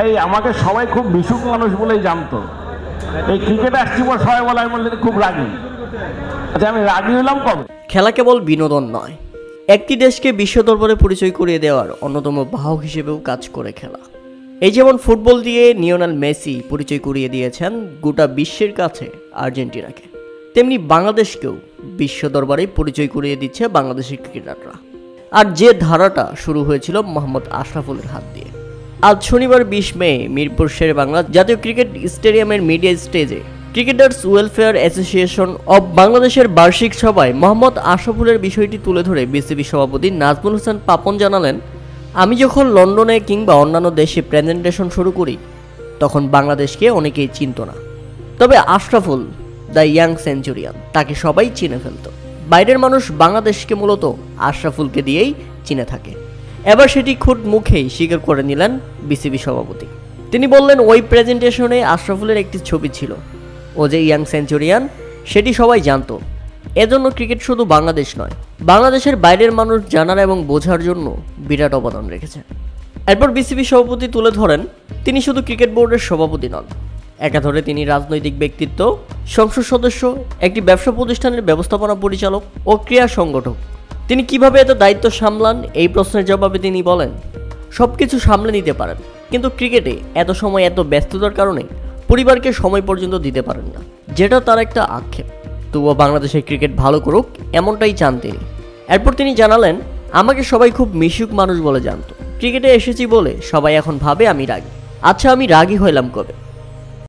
এই, আমাকে সবাই খুব মিশুক মানুষ বলেই জানতো। এই ক্রিকেট আসছি বলে সবাই বলে, আমি খুব রাগি। আচ্ছা আমি রাগি হলাম কবে? খেলা কেবল বিনোদন নয়, একটি দেশকে বিশ্ব দরবারে পরিচয় করিয়ে দেওয়ার অন্যতম বাহক হিসেবেও কাজ করে খেলা। এই যেমন ফুটবল দিয়ে নিওনাল মেসি পরিচয় করিয়ে দিয়েছেন গোটা বিশ্বের কাছে আর্জেন্টিনাকে, তেমনি বাংলাদেশকেও বিশ্ব দরবারে পরিচয় করিয়ে দিচ্ছে বাংলাদেশের ক্রিকেটাররা। আর যে ধারাটা শুরু হয়েছিল মোহাম্মদ আশরাফুলের হাত দিয়ে আজ শনিবার বিশ মে, মিরপুর শের বাংলা জাতীয় ক্রিকেট স্টেডিয়ামের মিডিয়া স্টেজে ক্রিকেটার্স ওয়েলফেয়ার অ্যাসোসিয়েশন অব বাংলাদেশের বার্ষিক সভায় মোহাম্মদ আশরাফুলের বিষয়টি তুলে ধরে বিসিবি সভাপতি নাজমুল হোসেন পাপন জানালেন, আমি যখন লন্ডনে কিংবা অন্যান্য দেশে প্রেজেন্টেশন শুরু করি, তখন বাংলাদেশকে অনেকেই চিনত না। তবে আশরাফুল, দ্য ইয়াং সেঞ্চুরিয়ান, তাকে সবাই চিনে ফেলত। বাইরের মানুষ বাংলাদেশকে মূলত আশরাফুলকে দিয়েই চিনে থাকে। এবার সেটি খুদ মুখেই স্বীকার করে নিলেন বিসিবি সভাপতি। তিনি বললেন, ওই প্রেজেন্টেশনে আশরাফুলের একটি ছবি ছিল। ও যে ইয়াং সেঞ্চুরিয়ান, সেটি সবাই জানতো। এজন্য ক্রিকেট শুধু বাংলাদেশ নয়, বাংলাদেশের বাইরের মানুষ জানার এবং বোঝার জন্য বিরাট অবদান রেখেছে। এরপর বিসিবি সভাপতি তুলে ধরেন, তিনি শুধু ক্রিকেট বোর্ডের সভাপতি নন। একাধারে তিনি রাজনৈতিক ব্যক্তিত্ব, সংসদ সদস্য, একটি ব্যবসা প্রতিষ্ঠানের ব্যবস্থাপনা পরিচালক ও ক্রীড়া সংগঠক। তিনি কীভাবে এত দায়িত্ব সামলান? এই প্রশ্নের জবাবে তিনি বলেন সব কিছু সামলে নিতে পারেন, কিন্তু ক্রিকেটে এত সময়, এত ব্যস্ততার কারণে পরিবারকে সময় পর্যন্ত দিতে পারেন না। যেটা তার একটা আক্ষেপ। তবুও বাংলাদেশের ক্রিকেট ভালো করুক, এমনটাই চান তিনি। এরপর তিনি জানালেন, আমাকে সবাই খুব মিশুক মানুষ বলে জানতো। ক্রিকেটে এসেছি বলে সবাই এখন ভাবে আমি রাগী। আচ্ছা আমি রাগী হইলাম কবে?